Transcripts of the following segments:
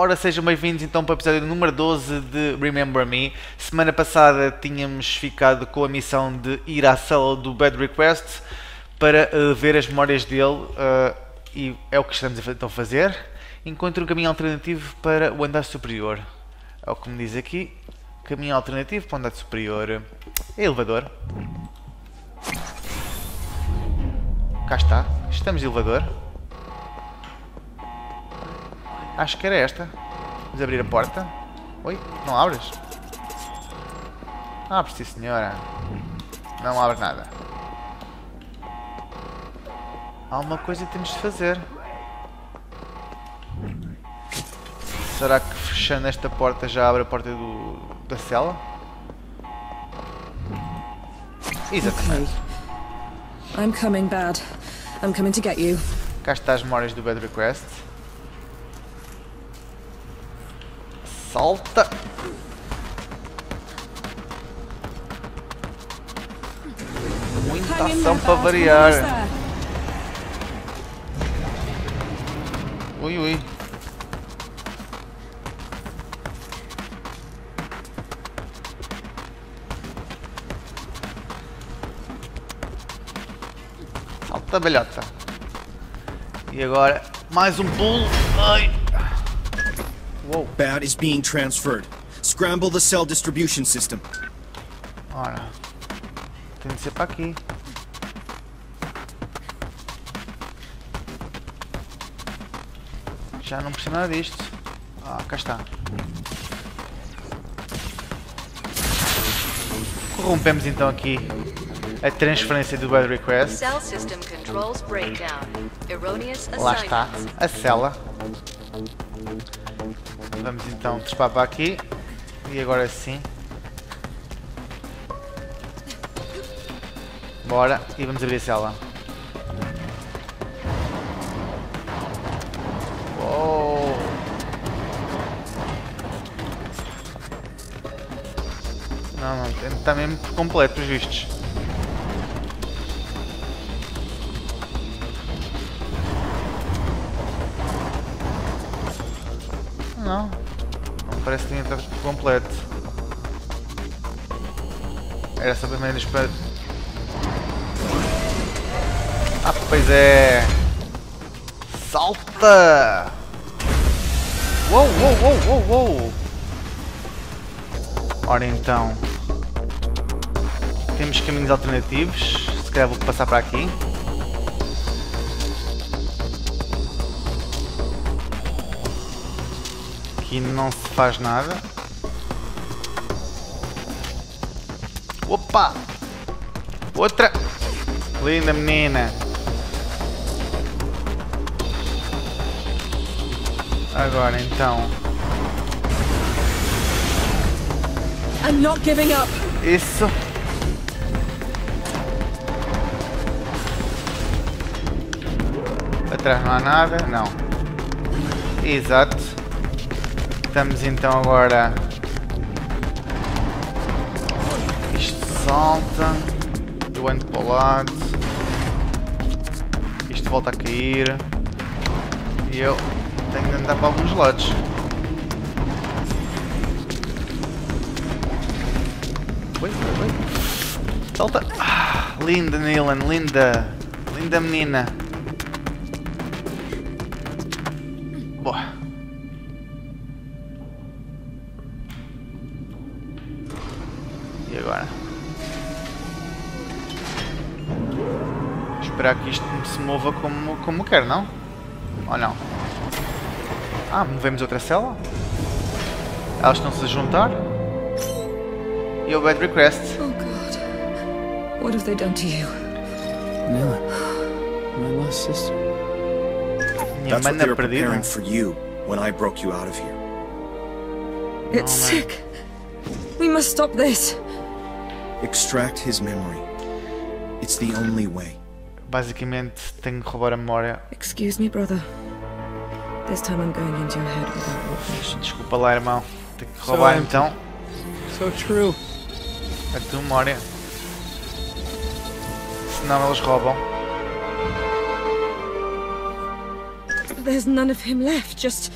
Ora, sejam bem-vindos então para o episódio número 12 de Remember Me. Semana passada tínhamos ficado com a missão de ir à sala do Bad Request para uh, ver as memórias dele uh, e é o que estamos então a fazer. Encontre um caminho alternativo para o andar superior. É o que me diz aqui. Caminho alternativo para o andar superior. É elevador. Cá está. Estamos de elevador. Acho que era esta. Vamos abrir a porta. Oi, não abres? Abre, sim senhora. Não abre nada. Há uma coisa que temos de fazer. Será que fechando esta porta já abre a porta do, da cela? Exatamente. Okay. I'm coming, Bad. I'm coming to get you. Cá está as memórias do Bad Request. Salta! Muita ação para variar. Ui, ui. Salta, velhota. E agora, mais um pulo. Ai. Whoa. Bad is being transferred. Scramble the cell distribution system. Ora. Tem de ser para aqui. Já não precisa nada disto. Ah, cá está. Corrompemos então aqui a transferência do bad request. Lá está, a cela. Vamos então trepar para aqui. E agora sim. Bora. E vamos abrir a cela. Não, não. Está mesmo completo os vistos. Parece que tinha por completo. Era só bem menos para... Ah, pois é. Salta! Uou, uou, uou, uou, uou! Ora então. Temos caminhos alternativos. Se calhar vou passar para aqui. Aqui não se faz nada. Opa! Outra! Linda menina! Agora então. I'm not giving up. Isso. Atrás não há nada, não. Exato. Estamos então agora. Isto salta. Eu ando para o lado. Isto volta a cair. E eu tenho de andar para alguns lados. Oi. Salta. Ah, linda, Nilan, linda. Linda menina. Mova como, como quer, não? Ou não? Ah, movemos outra cela? Elas estão-se a juntar? E o bad request. Oh God. What have they done to you? Nilla. My lost sister. Minha That's mãe what they na were preparing for you when I broke you out of here. It's Oh, sick. We must stop this. Extract his memory. It's the only way. Basicamente, tenho que roubar a memória. Excuse me, brother. This time I'm going into your head without. Desculpa lá, irmão. Tenho que roubar empty. então So true. a tua memória. Senão eles roubam. There's none of him left, just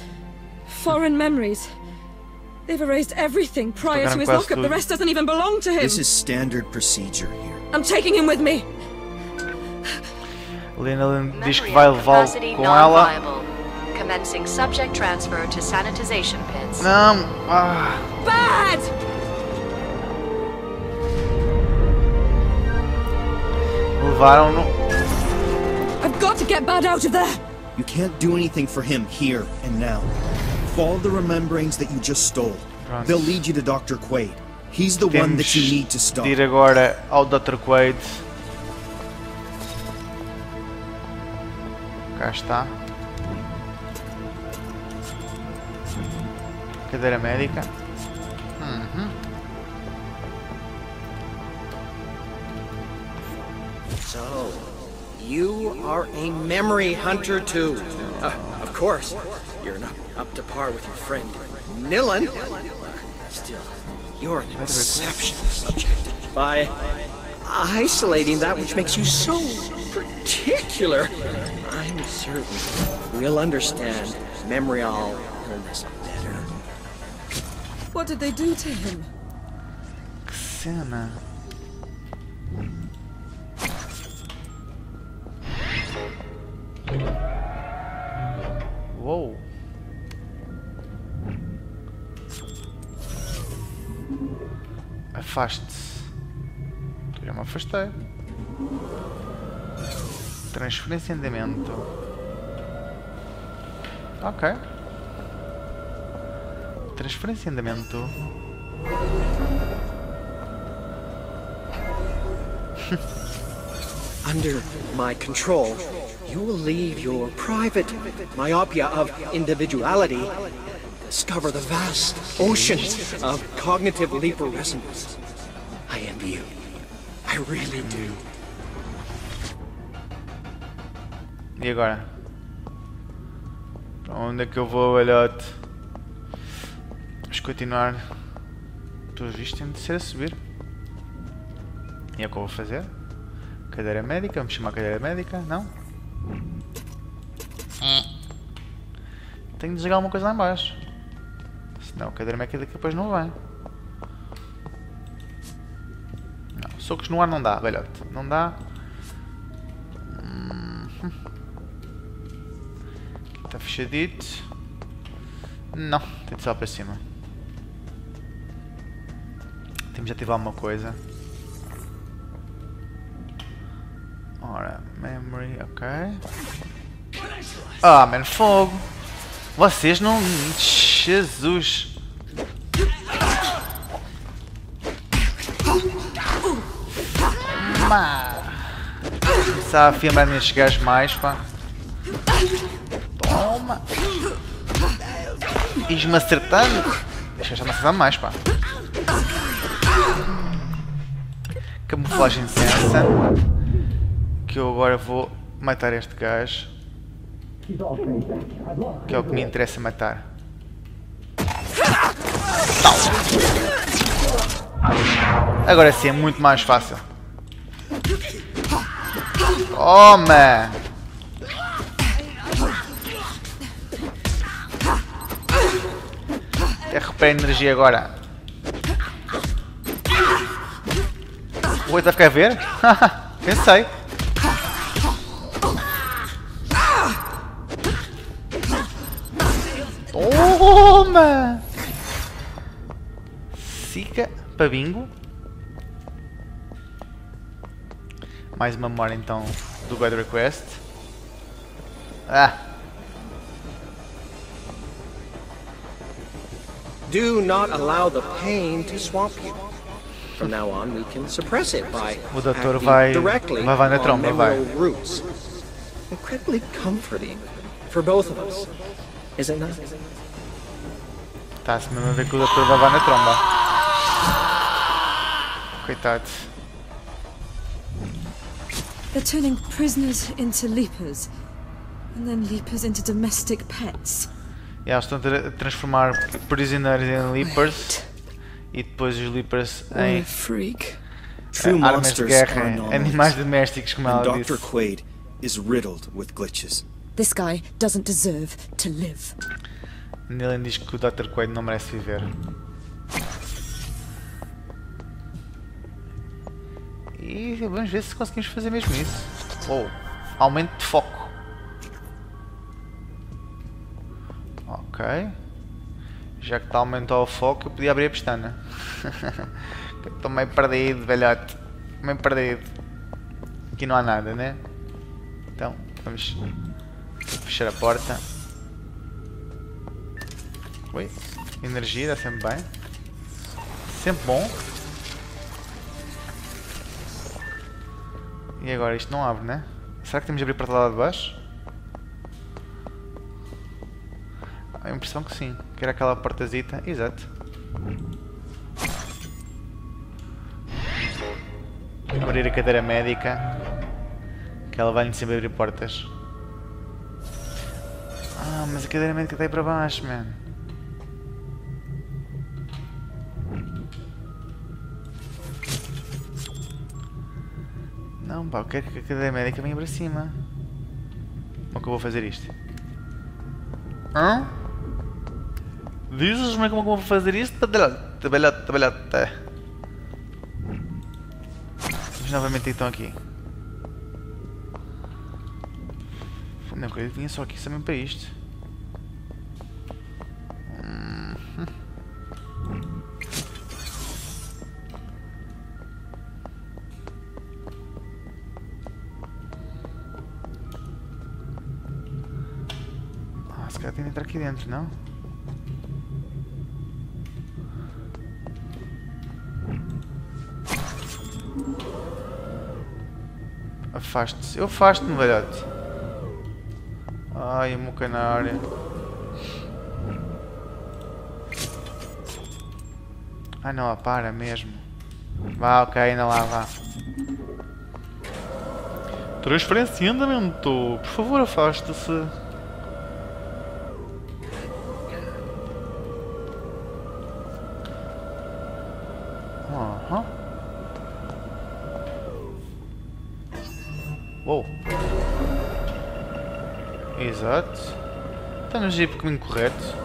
foreign memories. They've erased everything prior to his lockup. The rest doesn't even belong to him. This is standard procedure here. I'm taking him with me. Lena diz que vai levá-lo com ela. Commencing subject transfer to sanitization pits. Não! Ah, Bad! levaram-no. I've got to get Bad out of there. You can't do anything for him here and now. Follow the remembrings that you just stole. Pronto. They'll lead you to Dr. Quaid. He's the one Temos that you need to stop. ir agora ao Dr. Quaid. Cá está. Cadeira médica. Uhum. So, you are a memory hunter too. Uh, of course, you're not up to par with your friend Nilan. Still, you're an exceptional subject. By isolating that which makes you so particular, I'm certain we'll understand memorial illness better. What did they do to him? Que cena. Uou. Afaste-se. Eu já me afastei. Transferência. Ok. Transferência. Under my control, you will leave your private myopia of individuality, discover the vast oceans of cognitive leaper resonance. I envy you. I really do. E agora? Para onde é que eu vou, velhote? Vamos continuar. Pelos vistos tem de ser a subir. E é o que eu vou fazer? Cadeira médica, vamos chamar cadeira médica, não? Tenho de desligar alguma coisa lá em baixo. Senão a cadeira médica depois não vem. Socos no ar não dá, velhote. Não dá. Está fechadito. Não, tem de lá para cima. Temos de ativar alguma coisa. Ora, memory, ok. Ah, mano, fogo! Vocês não. Jesus! Má! Começar a filmar nestes gajos mais, pá. Toma! Ias-me acertando! Deixa já me acertar mais, pá. Camuflagem sensa. Que eu agora vou matar este gajo. Que é o que me interessa matar. Agora sim é muito mais fácil. Toma! Até recupera energia agora. O outro vai ficar a ver? Pensei. Toma! Sica para bingo. Mais uma memória então do God Request. Ah! Do not allow the pain to swamp you. From now on, we can suppress it by O doutor acting vai- directly vai- vai na on tromba, vai. roots. Incredibly comforting for both of us, is it not? Está-se mesmo a ver que o doutor vai levar na tromba. Coitado. They're turning prisoners into leapers, and then leapers into domestic pets. E eles estão a tra- transformar prisioneiros em leapers e depois os leapers em freak. True armas de guerra, animais domésticos, como ela Dr. disse. Quaid is riddled with glitches. This guy doesn't deserve to live. Nelan diz que o Dr. Quaid não merece viver. E vamos ver se conseguimos fazer mesmo isso. Uou, aumento de foco. Ok. Já que está a aumentar o foco, eu podia abrir a pestana. Estou meio perdido, velhote. Meio perdido. Aqui não há nada, né? Então, vamos fechar a porta. Oi, energia dá sempre bem. Sempre bom. E agora isto não abre, né? Será que temos de abrir para lá de baixo? A impressão que sim. Que era aquela portazita. Exato. Abrir a cadeira médica. Que ela vai-lhe sempre abrir portas. Ah, mas a cadeira médica está aí para baixo, man. Não, pá, eu quero que a cadeira médica venha para cima. Como é que eu vou fazer isto? Hã? Dizes-me como é eu vou fazer isto? Tabelhote, tabelhote, tabelhote. Vamos novamente então aqui. Não, eu vinha só aqui também para isto. Hum. Ah, se calhar tem de entrar aqui dentro, não? Afaste-se. Eu afasto-me, velhote. Ai, o meu canário. Ah não, para mesmo. Vá, ok, ainda lá, vá. Transferência em andamento. Por favor, afaste-se. Ir para caminho correto.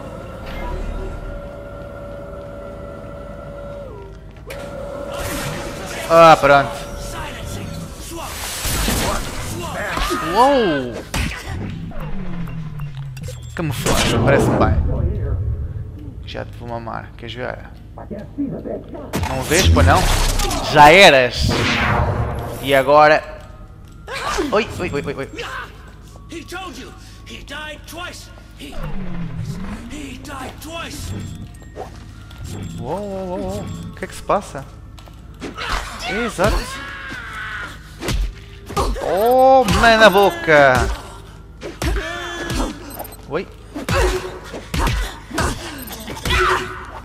Ah, pronto. Uou! Camuflagem, parece-me bem. Já te vou mamar, queres ver? Não vês, pô não? Já eras! E agora... Oi, oi, oi, oi, oi. He told you he died twice. He he. Uou, uou, uou. O que é que se passa? Exato. Oh, man na boca. Oi.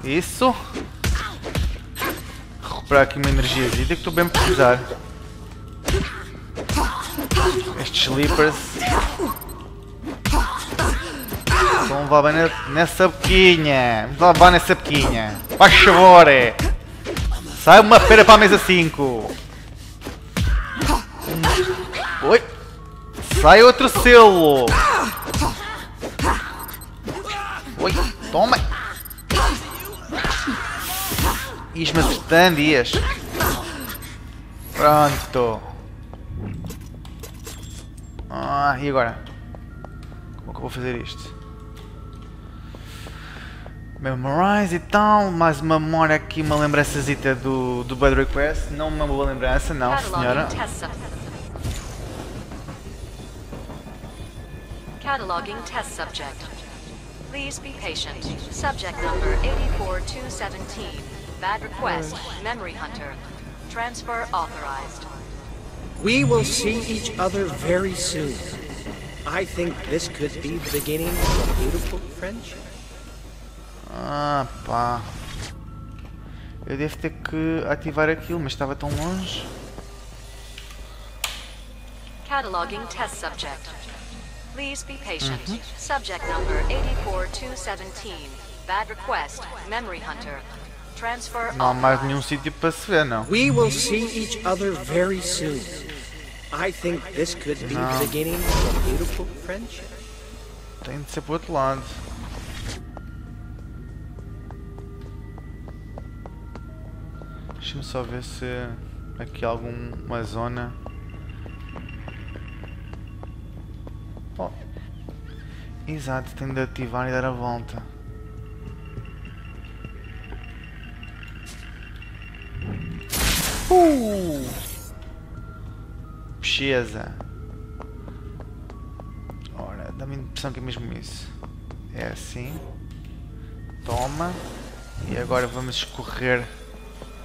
Isso. Recuperar aqui uma energia que estou bem a precisar. Estes sleepers Vão levar bem nessa boquinha. Vamos levar nessa boquinha. Faz favor. Sai uma feira para a mesa 5. Oi. Sai outro selo. Oi. Toma. Isma acertando, Dias. Pronto. Ah, e agora? Como é que eu vou fazer isto? Memorize e tal, mais uma memória aqui, uma lembrançazita do, do Bad Request, não uma boa lembrança, não senhora. Cataloging test sub- Cataloging test subject. Please be patient. Subject number 84217. Bad request. Memory hunter. Transfer authorized. We will see each other very soon. I think this could be the beginning of a beautiful friendship. Ah pá. Eu devo ter que ativar aquilo, mas estava tão longe. Cataloging test subject. Please be patient. Subject number 84217. Bad request. Memory hunter. Transfer Não há mais nenhum sítio para se ver, não. We will see each other very soon. I think this could be the beginning of a beautiful friendship. Tem de ser para o outro lado. Deixa-me só ver se aqui há alguma zona. Oh. Exato, tenho de ativar e dar a volta. Uh! Ora, dá-me a impressão que é mesmo isso. É assim. Toma. E agora vamos escorrer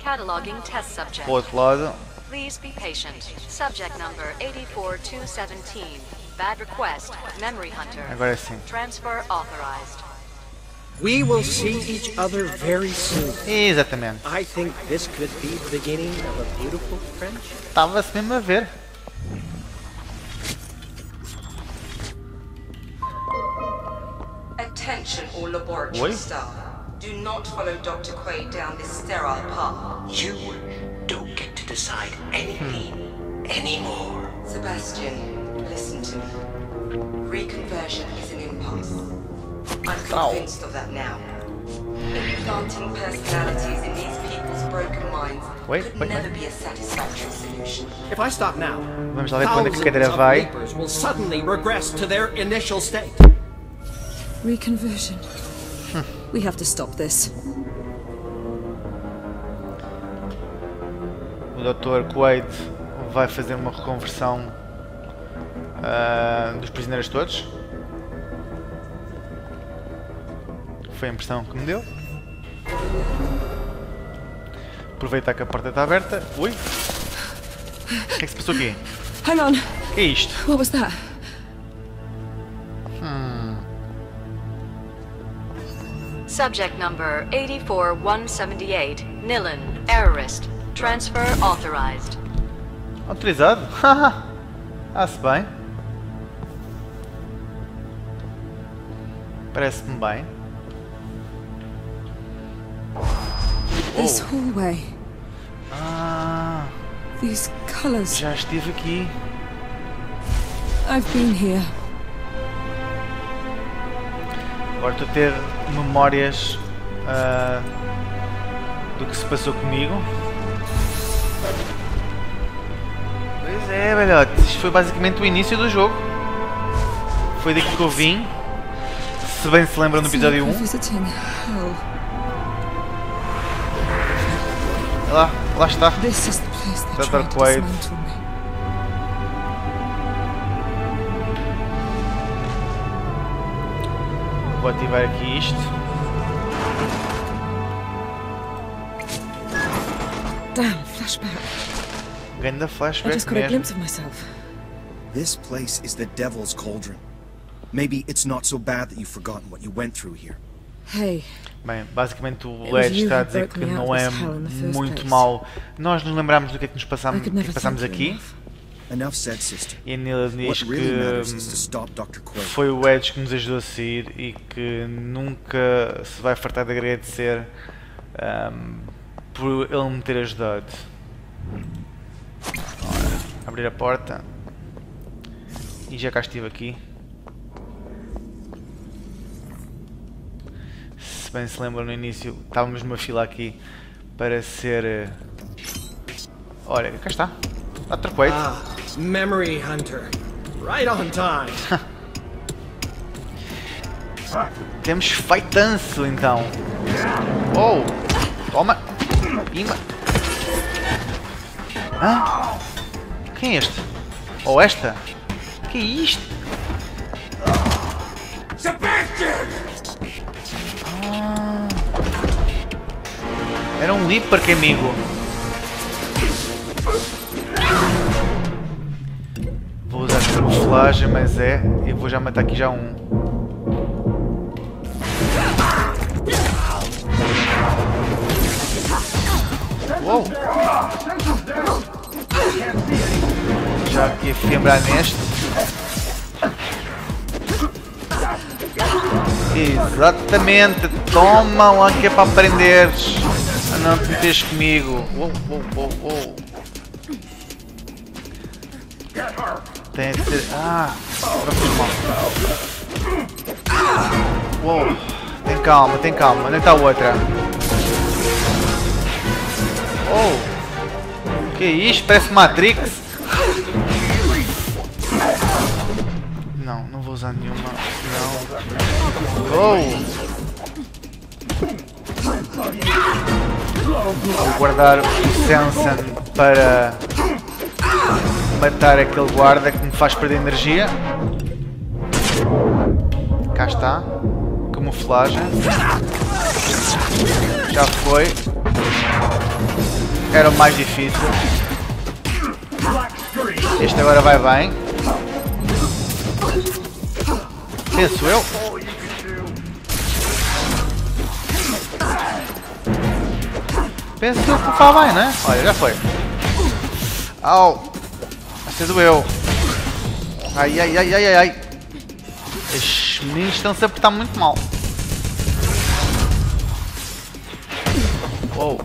Cataloging test subject. para o outro lado. Please be patient. Subject number 84217. Bad request. Memory hunter. Agora é. Transfer authorized. We will see each other very soon. Exatamente. I think this could be the beginning of a beautiful friendship. Estava-se mesmo a ver. Attention all laboratory Oi? staff. Do not follow Dr. Quaid down this sterile path. You don't get to decide anything hmm. anymore. Sebastian, listen to me. Reconversion is an impulse. I'm Ow. convinced of that now. Implanting personalities in these people's broken minds Wait, could wait, never wait. be a satisfactory solution. If I stop now, Vamos lá ver para onde é que a cadeira thousands of vai. Reapers will suddenly regress to their initial state. Reconversion. We have to stop this. O Dr. Quaid vai fazer uma reconversão ah, dos prisioneiros todos. Foi a impressão que me deu. Aproveitar que a porta está aberta. Ui! O que é que se passou aqui? Hang on. O que é isto? What was that? Subject number 84178. Nilan, Errorist. Transfer authorized. Autorizado? Haha! Ah-se bem. Parece-me bem. This Oh. hallway. Ah, These colors. já estive aqui. I've been here. Agora estou a ter memórias ah, do que se passou comigo. Pois é, velhote. Isto foi basicamente o início do jogo. Foi daqui que eu vim. Se bem se lembram do episódio like 1. we're visiting hell. Lá, lá está. Dr. Quaid. Vou ativar aqui isto. Damn, flashback. Ganda I flashback just got a mesmo. glimpse of myself. This place is the Devil's Cauldron. Maybe it's not so bad that you've forgotten what you went through here. Hey, Bem, basicamente o Ed está a dizer que não é muito mau. Nós nos lembramos do que é que nos I passamos, que é you aqui. enough. Enough said, sister. E a Nila diz What really matters que is to stop Dr. Quaid. foi o Edge que nos ajudou a sair e que nunca se vai fartar de agradecer ahm, por ele me ter ajudado. Ora, abrir a porta. E já cá estive aqui. Se bem se lembram no início, estávamos numa fila aqui para ser. eh, Olha, cá está. Quaid. Ah, Memory Hunter. Right on time. Temos feitanço então. Oh! Toma! Pima! Hã? Quem é este? Ou esta? Que é isto? Ah. Era um Leaper que amigo. Mas é. Eu vou já matar aqui já um. Uou! Já aqui a fembrar neste. Exatamente! Toma lá que é para aprenderes a não te meteres comigo. Uou, uou, uou, uou. Tem ser. Ah! Agora fiz mal. Uou! Tem calma, tem calma. Onde está a outra? Oh! Que isto? Parece Matrix! Não, não vou usar nenhuma. Não. Oh! Vou guardar o Sensen para matar aquele guarda que me faz perder energia. Cá está. Camuflagem. Já foi. Era o mais difícil. Este agora vai bem. Penso eu. Penso que eu falo bem, né? Olha, já foi. Au! Você doeu. Ai, ai, ai, ai, ai, ai. Os meninos estão-se a apertar muito mal. Uou.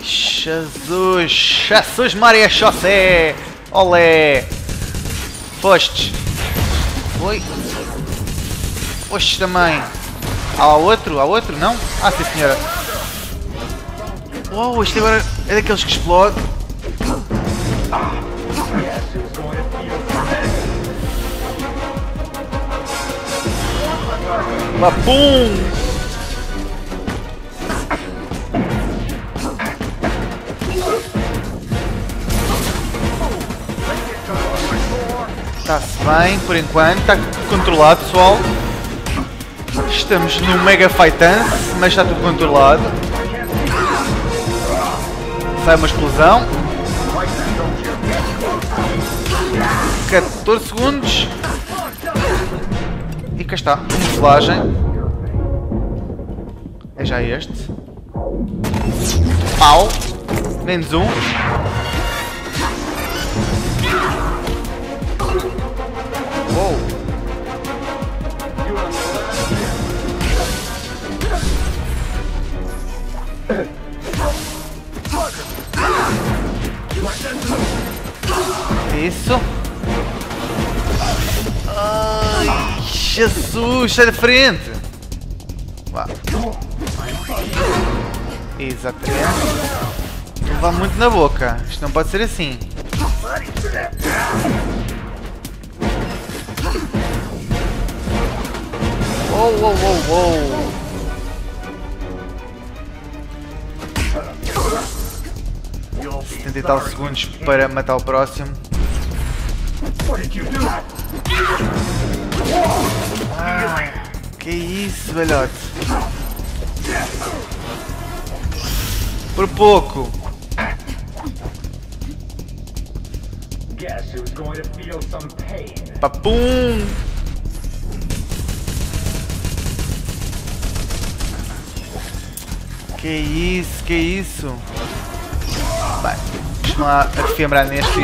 Jesus! Jesus Maria José! Olé! Foste! Oi! Foste também! Há outro? Há outro? Não? Ah, sim senhora! Uou, este agora é daqueles que explode! Babum! Está-se bem, por enquanto, está controlado pessoal. Estamos no Mega Fightance, mas está tudo controlado. Sai uma explosão. 14 segundos. E cá está, camuflagem. É já este. Pau. Menos um. Uou. Isso. Ai, Jesus, sai da frente. Vá. Exatamente. Levar muito na boca. Isto não pode ser assim. Uou, uou, uou, uou. 70 e tal segundos para matar o próximo. Ah, que isso, velhote? Por pouco. Papum! Que isso, que isso? Bem, vamos lá afembrar neste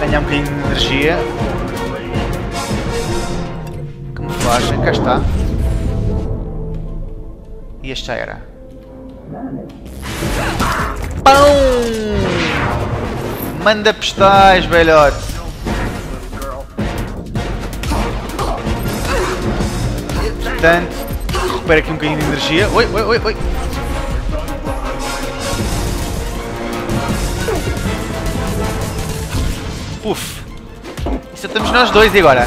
ganhar um bocadinho de energia. Camuflagem, cá está. E este já era. Pão! Manda postais, velhote! Portanto, recupera aqui um bocadinho de energia. Oi, oi, oi, oi! Só estamos nós dois e agora?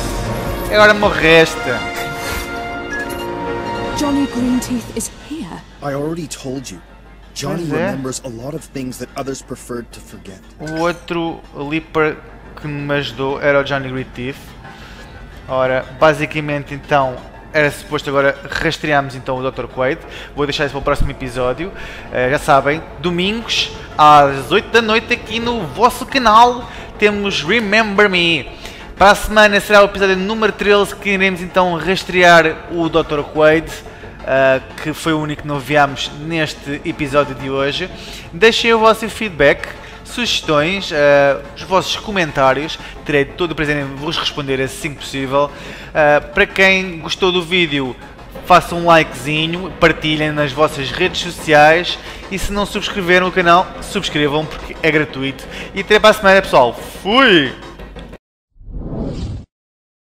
Agora morreste! Johnny Greenteeth is here. I already told you. Johnny é. remembers a lot of things that others preferred to forget. O outro Leaper que me ajudou era o Johnny Great Ora, basicamente então era suposto agora rastrearmos então o Dr. Quaid. Vou deixar isso para o próximo episódio. Eh, já sabem, domingos às 8 da noite aqui no vosso canal temos Remember Me. Para a semana será o episódio número 13 que iremos então rastrear o Dr. Quaid. Uh, que foi o único que não viámos neste episódio de hoje. Deixem o vosso feedback, sugestões, uh, os vossos comentários. Terei todo o prazer em vos responder assim que possível. Uh, para quem gostou do vídeo, façam um likezinho, partilhem nas vossas redes sociais e se não subscreveram o canal, subscrevam porque é gratuito. E até para a semana pessoal. Fui!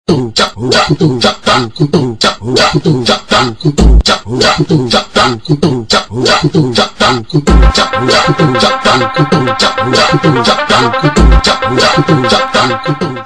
tung chập chập tung chập tăng cũng tung chập chập tung chập tăng cũng tung chập chập tung chập tăng cũng tung chập chập tung chập tăng cũng tung chập chập tung chập tăng cũng tung chập chập tung chập tăng cũng tung chập chập tung chập tăng cũng tung